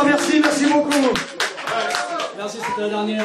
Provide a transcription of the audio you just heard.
remercie, merci beaucoup. Merci, c'était la dernière.